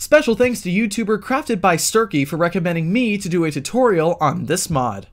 Special thanks to YouTuber Crafted by Sterky for recommending me to do a tutorial on this mod.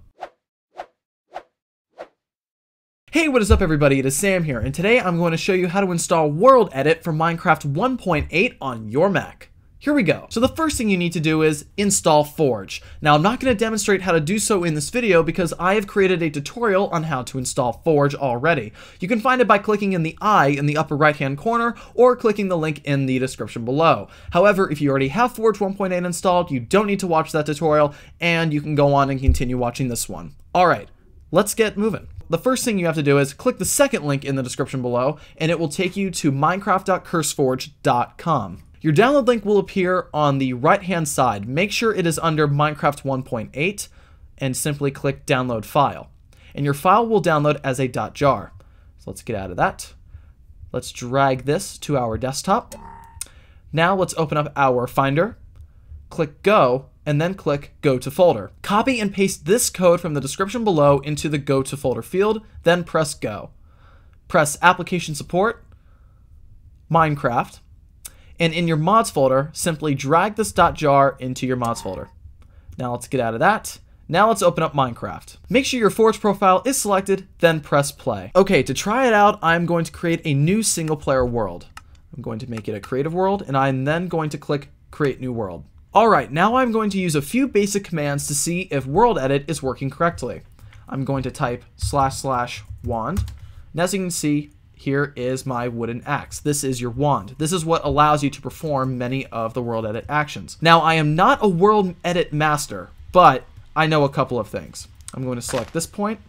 Hey, what is up everybody? It is Sam here, and today I'm going to show you how to install World Edit for Minecraft 1.8 on your Mac. Here we go. So the first thing you need to do is install Forge. Now I'm not going to demonstrate how to do so in this video because I have created a tutorial on how to install Forge already. You can find it by clicking in the I in the upper right hand corner or clicking the link in the description below. However, if you already have Forge 1.8 installed, you don't need to watch that tutorial and you can go on and continue watching this one. Alright, let's get moving the first thing you have to do is click the second link in the description below, and it will take you to minecraft.curseforge.com. Your download link will appear on the right hand side. Make sure it is under Minecraft 1.8 and simply click download file. And your file will download as a .jar. So let's get out of that. Let's drag this to our desktop. Now let's open up our Finder, click Go, and then click Go to Folder. Copy and paste this code from the description below into the Go to Folder field, then press Go. Press Application Support, Minecraft, and in your mods folder, simply drag this .jar into your mods folder. Now let's get out of that. Now let's open up Minecraft. Make sure your Forge profile is selected, then press play. Okay, to try it out, I'm going to create a new single player world. I'm going to make it a creative world, and I'm then going to click create new world. Alright, now I'm going to use a few basic commands to see if world edit is working correctly. I'm going to type slash slash wand, and as you can see, here is my wooden axe. This is your wand. This is what allows you to perform many of the world edit actions. Now, I am not a world edit master, but I know a couple of things. I'm going to select this point,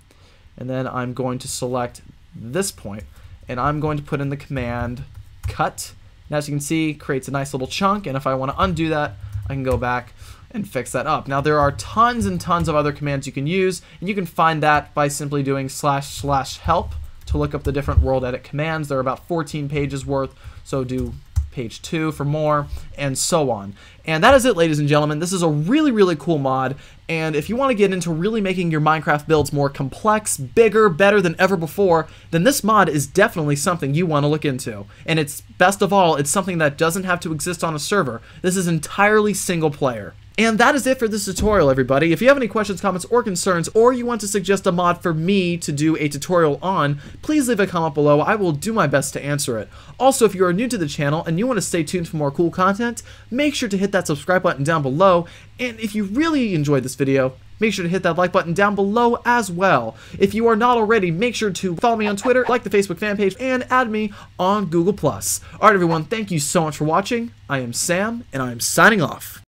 and then I'm going to select this point, and I'm going to put in the command cut. And as you can see, creates a nice little chunk, and if I want to undo that, I can go back and fix that up. Now there are tons and tons of other commands you can use, and you can find that by simply doing slash slash help to look up the different world edit commands. There are about 14 pages worth, so do page 2 for more, and so on. And that is it, ladies and gentlemen. This is a really, really cool mod, and if you want to get into really making your Minecraft builds more complex, bigger, better than ever before, then this mod is definitely something you want to look into. And it's, best of all, it's something that doesn't have to exist on a server. This is entirely single player. And that is it for this tutorial, everybody. If you have any questions, comments, or concerns, or you want to suggest a mod for me to do a tutorial on, please leave a comment below. I will do my best to answer it. Also, if you are new to the channel and you want to stay tuned for more cool content, make sure to hit that subscribe button down below. And if you really enjoyed this video, make sure to hit that like button down below as well. If you are not already, make sure to follow me on Twitter, like the Facebook fan page, and add me on Google+. Alright everyone, thank you so much for watching. I am Sam, and I am signing off.